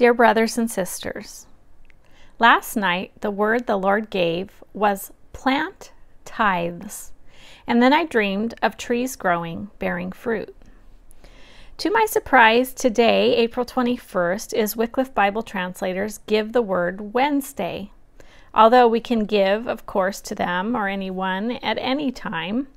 Dear brothers and sisters, last night the word the Lord gave was plant tithes, and then I dreamed of trees growing, bearing fruit. To my surprise, today, April 21st, is Wycliffe Bible Translators Give the Word Wednesday. Although we can give, of course, to them or anyone at any time,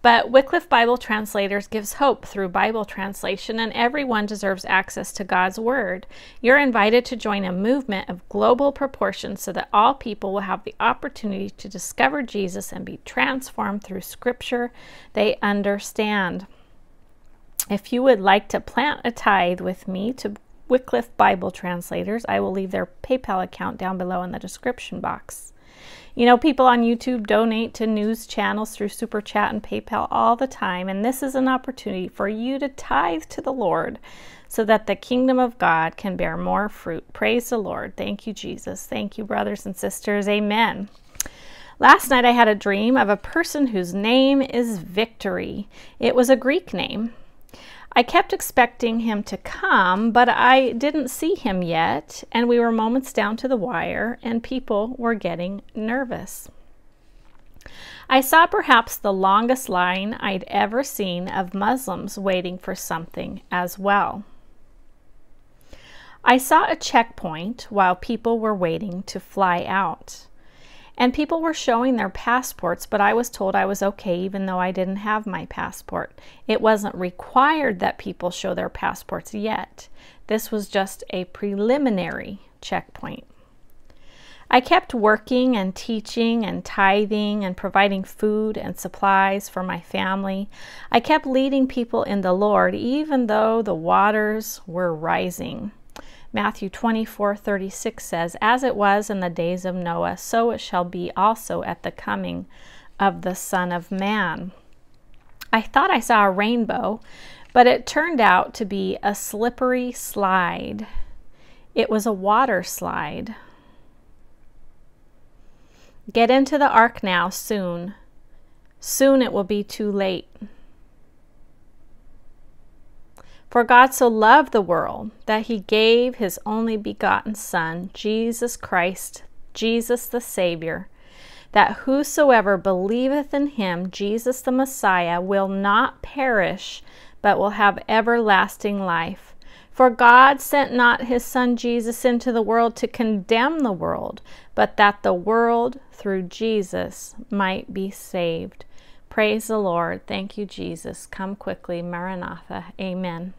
but Wycliffe Bible Translators gives hope through Bible translation, and everyone deserves access to God's Word. You're invited to join a movement of global proportions so that all people will have the opportunity to discover Jesus and be transformed through Scripture they understand. If you would like to plant a tithe with me to Wycliffe Bible Translators, I will leave their PayPal account down below in the description box. You know, people on YouTube donate to news channels through Super Chat and PayPal all the time, and this is an opportunity for you to tithe to the Lord so that the kingdom of God can bear more fruit. Praise the Lord. Thank you, Jesus. Thank you, brothers and sisters. Amen. Last night I had a dream of a person whose name is Victory. It was a Greek name. I kept expecting him to come, but I didn't see him yet, and we were moments down to the wire, and people were getting nervous. I saw perhaps the longest line I'd ever seen of Muslims waiting for something as well. I saw a checkpoint while people were waiting to fly out. And people were showing their passports, but I was told I was okay even though I didn't have my passport. It wasn't required that people show their passports yet. This was just a preliminary checkpoint. I kept working and teaching and tithing and providing food and supplies for my family. I kept leading people in the Lord even though the waters were rising. Matthew 24 36 says, As it was in the days of Noah, so it shall be also at the coming of the Son of Man. I thought I saw a rainbow, but it turned out to be a slippery slide. It was a water slide. Get into the ark now, soon. Soon it will be too late. For God so loved the world that he gave his only begotten Son, Jesus Christ, Jesus the Savior, that whosoever believeth in him, Jesus the Messiah, will not perish, but will have everlasting life. For God sent not his Son Jesus into the world to condemn the world, but that the world through Jesus might be saved. Praise the Lord. Thank you, Jesus. Come quickly. Maranatha. Amen.